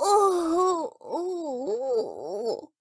oh, oh, oh. oh, oh.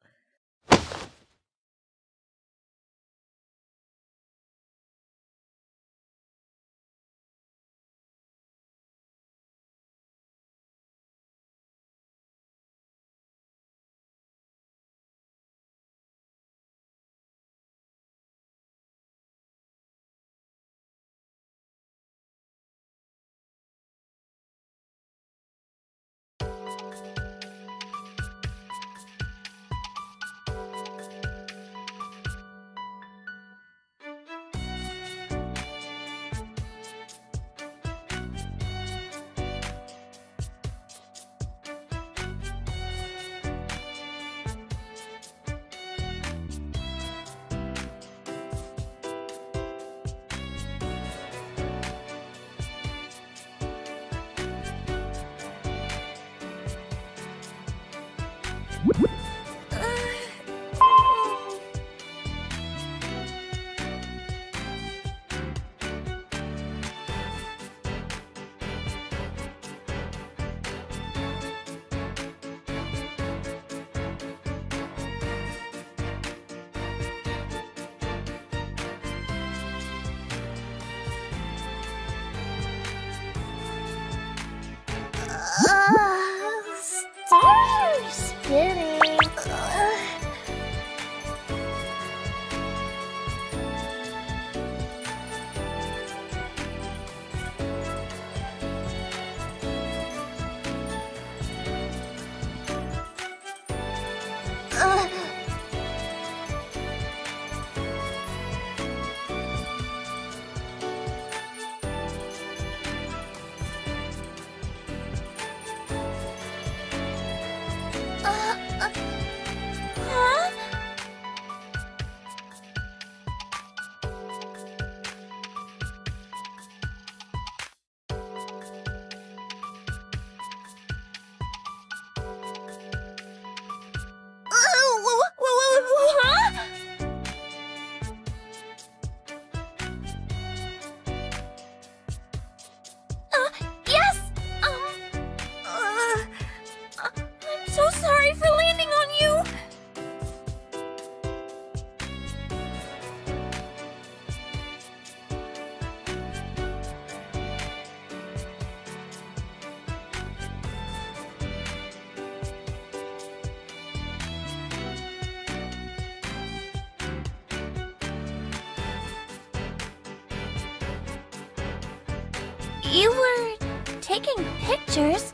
You were taking pictures?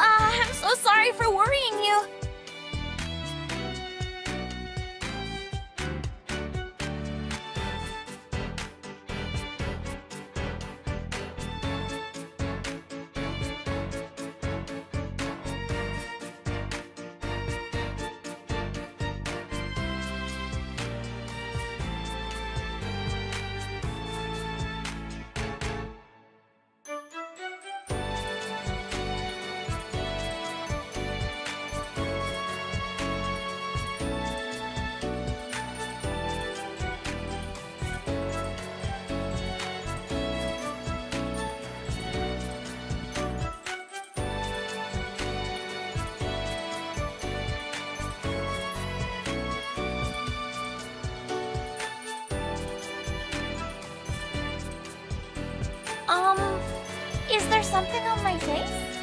Uh, I'm so sorry for worrying you. Um, is there something on my face?